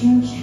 gente.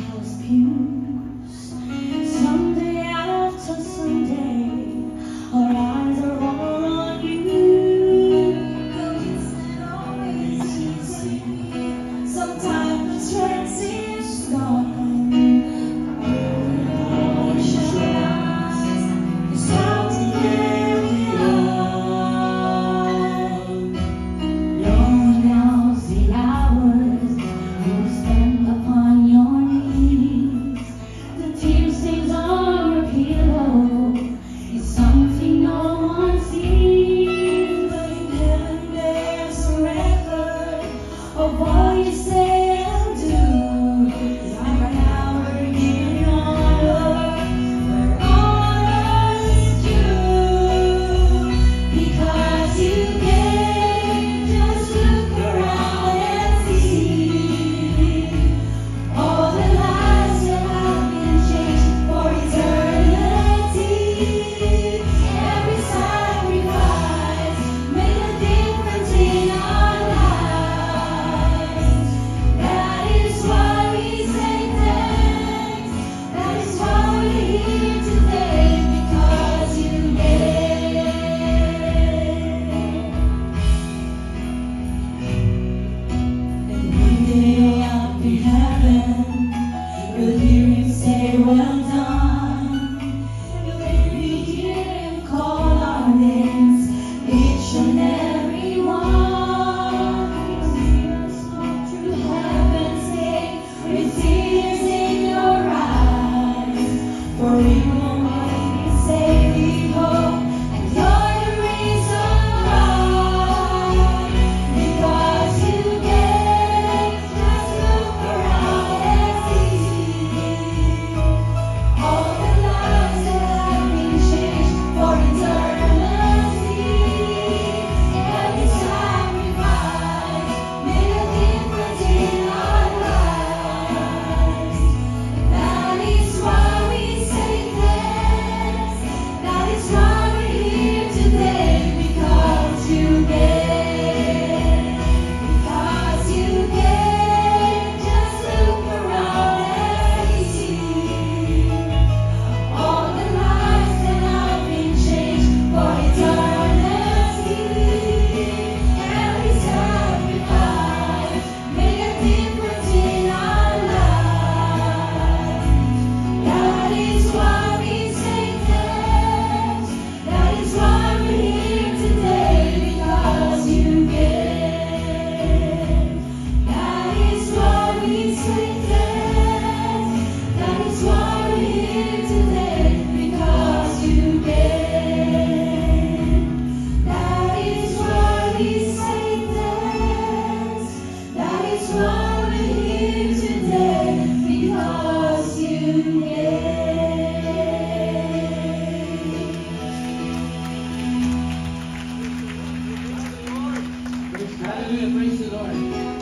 Hallelujah. Praise the Lord.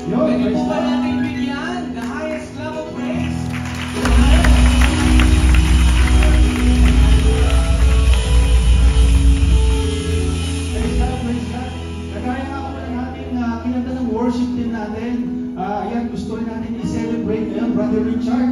Yo, Pwede po ba natin bigyan the highest love of praise? Praise God, praise God. Kagaya nga po ng ating uh, ng worship din natin. Uh, ayan, gusto rin natin i-celebrate ngayon, Brother Richard.